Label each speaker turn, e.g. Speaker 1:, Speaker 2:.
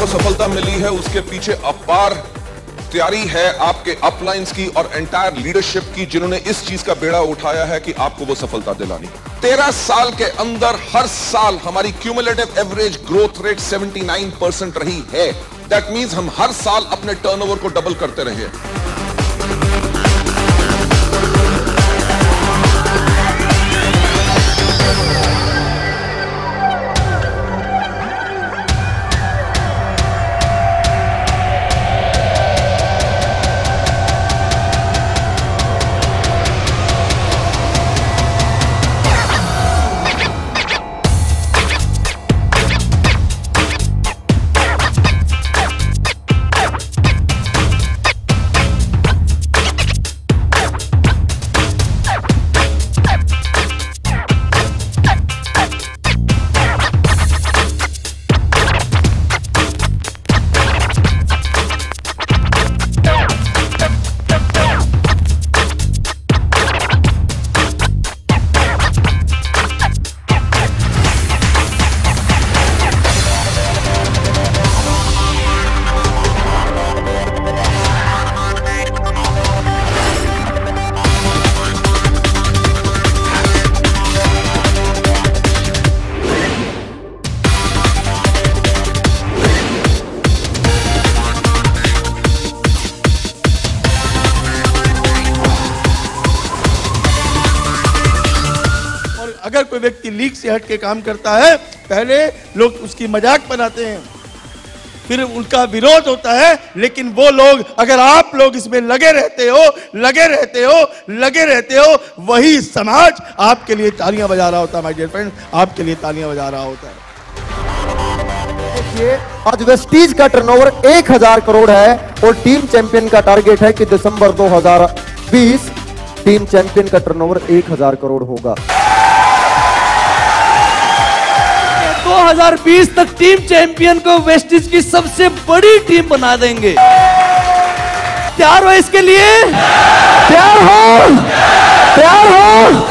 Speaker 1: को सफलता मिली है, उसके पीछे अपार तैयारी है आपके अपलाइंस की और एंटायर लीडरशिप की, जिन्होंने इस चीज़ का बेड़ा उठाया है कि आपको वो सफलता दिलानी तेरह साल के अंदर हर साल हमारी cumulative average growth rate 79 percent रही है। दैट मींस हम हर साल अपने टर्नओवर को डबल करते रहे
Speaker 2: और अगर कोई व्यक्ति लीक से हट के काम करता है, पहले लोग उसकी मज़ाक बनाते हैं। फिर उनका विरोध होता है, लेकिन वो लोग, अगर आप लोग इसमें लगे रहते हो, लगे रहते हो, लगे रहते हो, वही समाज आपके लिए तालियाँ बजा रहा होता है माय डियर फ्रेंड आपके लिए तालियाँ बजा रहा होता है।
Speaker 3: देखिए, आज वेस्टीज का टर्नओवर 1000 करोड़ है, और टीम चैंपियन का टारगेट है कि दिसंबर 2020 टीम चैंपियन का टर्नओवर 1000 करोड़ होगा।
Speaker 4: 2020 तक टीम चैंपियन को वेस्टिज की सबसे बड़ी टीम बना देंगे। तैयार हो इसके लिए?
Speaker 3: तैयार हो। तैयार हो।